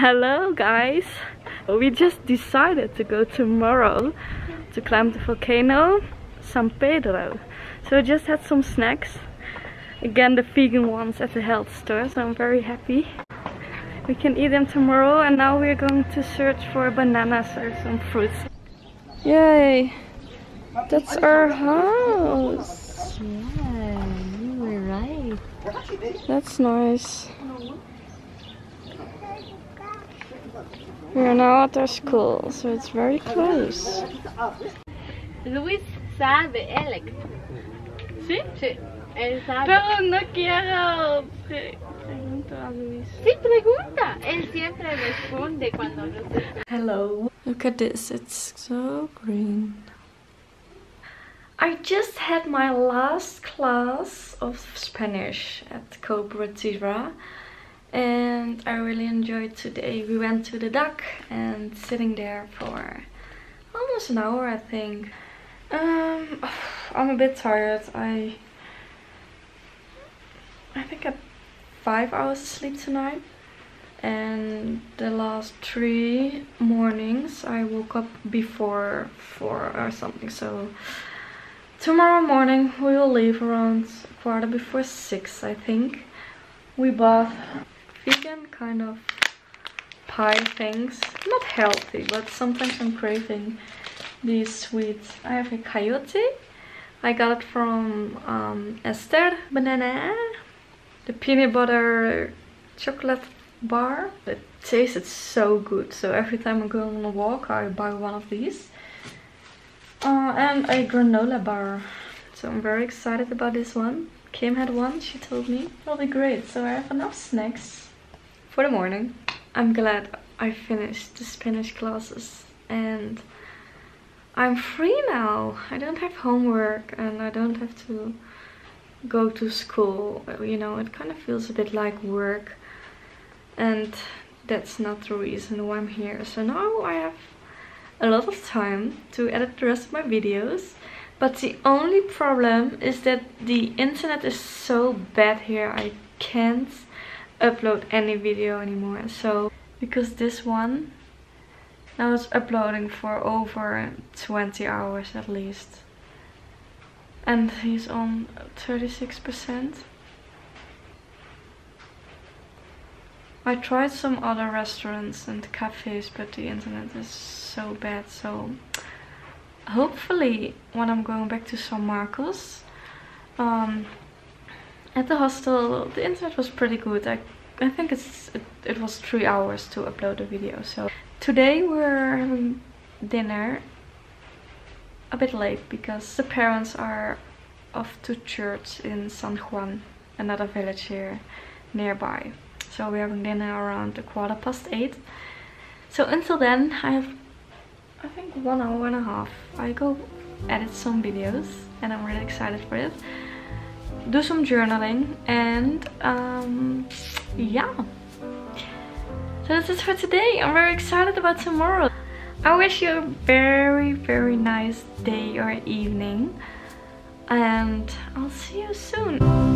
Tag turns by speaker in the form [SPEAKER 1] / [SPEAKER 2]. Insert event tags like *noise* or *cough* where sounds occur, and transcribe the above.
[SPEAKER 1] Hello guys! We just decided to go tomorrow to climb the volcano San Pedro. So I just had some snacks. Again the vegan ones at the health store, so I'm very happy. We can eat them tomorrow and now we're going to search for bananas or some fruits. Yay! That's our house!
[SPEAKER 2] Yeah, you were right.
[SPEAKER 1] That's nice. We are now at our school, so it's very close.
[SPEAKER 2] Luis sabe, Alex.
[SPEAKER 1] ¿Sí?
[SPEAKER 2] Sí, él sabe.
[SPEAKER 1] Pero no quiero. Pregunto a Luis.
[SPEAKER 2] Sí, pregunta. Él siempre responde cuando no.
[SPEAKER 1] Hello. Look at this, it's so green. I just had my last class of Spanish at Cooperativa and I really enjoyed today. We went to the duck and sitting there for almost an hour I think. Um, *sighs* I'm a bit tired. I I think I had five hours of sleep tonight and the last three mornings I woke up before four or something so tomorrow morning we will leave around quarter before six I think we bought vegan kind of pie things not healthy but sometimes I'm craving these sweets I have a coyote I got it from um, Esther banana the peanut butter chocolate bar. It tasted so good. So every time I go on a walk, I buy one of these. Uh, and a granola bar. So I'm very excited about this one. Kim had one, she told me. It'll be great. So I have enough snacks for the morning. I'm glad I finished the Spanish classes and I'm free now. I don't have homework and I don't have to go to school. You know, it kind of feels a bit like work and that's not the reason why I'm here. So now I have a lot of time to edit the rest of my videos. But the only problem is that the internet is so bad here. I can't upload any video anymore. So because this one now it's uploading for over 20 hours at least. And he's on 36%. I tried some other restaurants and cafes but the internet is so bad so hopefully when I'm going back to San Marcos um, at the hostel the internet was pretty good I, I think it's it, it was three hours to upload a video so today we're having dinner a bit late because the parents are off to church in San Juan another village here nearby so we're having dinner around a quarter past eight. So until then, I have, I think, one hour and a half. I go edit some videos and I'm really excited for it. Do some journaling and um, yeah. So that's it for today. I'm very excited about tomorrow. I wish you a very, very nice day or evening. And I'll see you soon.